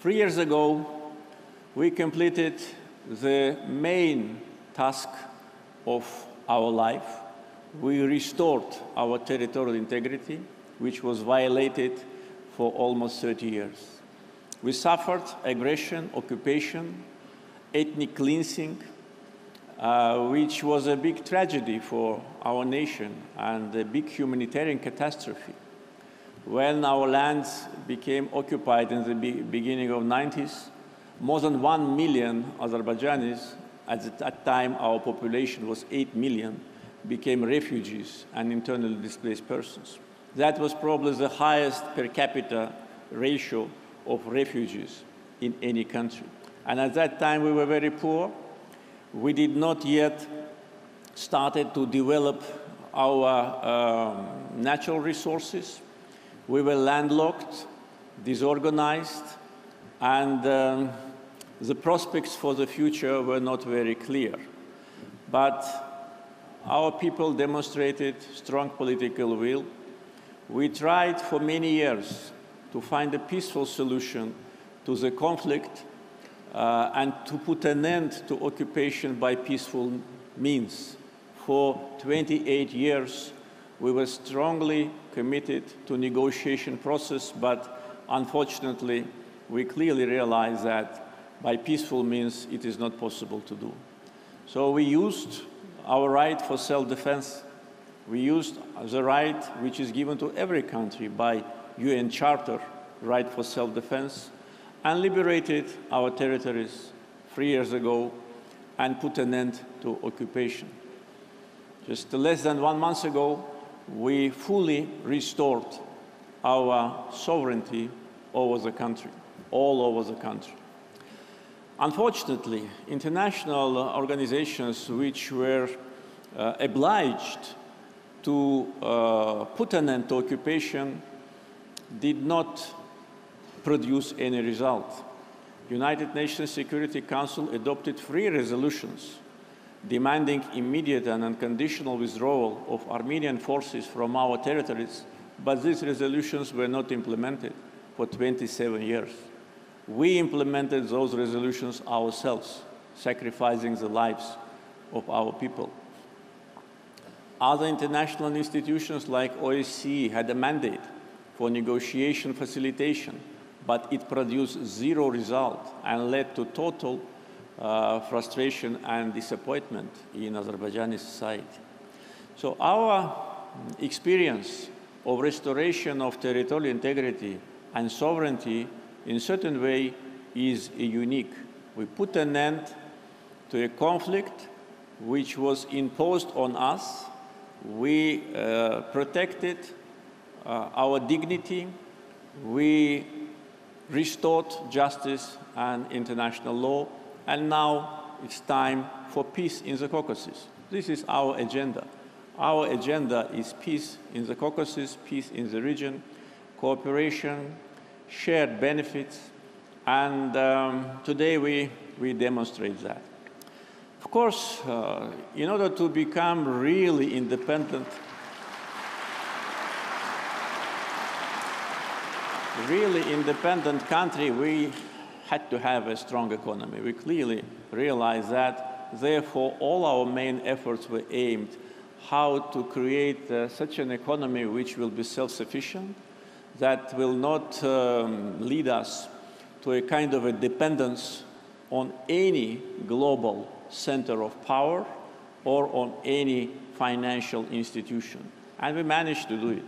Three years ago, we completed the main task of our life. We restored our territorial integrity, which was violated for almost 30 years. We suffered aggression, occupation, ethnic cleansing, uh, which was a big tragedy for our nation and a big humanitarian catastrophe. When our lands became occupied in the be beginning of 90s, more than 1 million Azerbaijanis, at that time our population was 8 million, became refugees and internally displaced persons. That was probably the highest per capita ratio of refugees in any country. And at that time we were very poor. We did not yet started to develop our um, natural resources. We were landlocked, disorganized, and um, the prospects for the future were not very clear. But our people demonstrated strong political will. We tried for many years to find a peaceful solution to the conflict uh, and to put an end to occupation by peaceful means. For 28 years, we were strongly committed to negotiation process, but unfortunately, we clearly realized that by peaceful means it is not possible to do. So we used our right for self-defense. We used the right which is given to every country by UN Charter, right for self-defense, and liberated our territories three years ago and put an end to occupation. Just less than one month ago, we fully restored our sovereignty over the country, all over the country. Unfortunately, international organizations which were uh, obliged to uh, put an end to occupation did not produce any result. United Nations Security Council adopted three resolutions demanding immediate and unconditional withdrawal of Armenian forces from our territories, but these resolutions were not implemented for 27 years. We implemented those resolutions ourselves, sacrificing the lives of our people. Other international institutions like OSCE had a mandate for negotiation facilitation but it produced zero result and led to total uh, frustration and disappointment in Azerbaijani society. So our experience of restoration of territorial integrity and sovereignty in certain way is unique. We put an end to a conflict which was imposed on us. We uh, protected uh, our dignity. We restored justice and international law, and now it's time for peace in the Caucasus. This is our agenda. Our agenda is peace in the Caucasus, peace in the region, cooperation, shared benefits, and um, today we, we demonstrate that. Of course, uh, in order to become really independent, really independent country, we had to have a strong economy. We clearly realized that. Therefore, all our main efforts were aimed how to create uh, such an economy which will be self-sufficient, that will not um, lead us to a kind of a dependence on any global center of power or on any financial institution. And we managed to do it.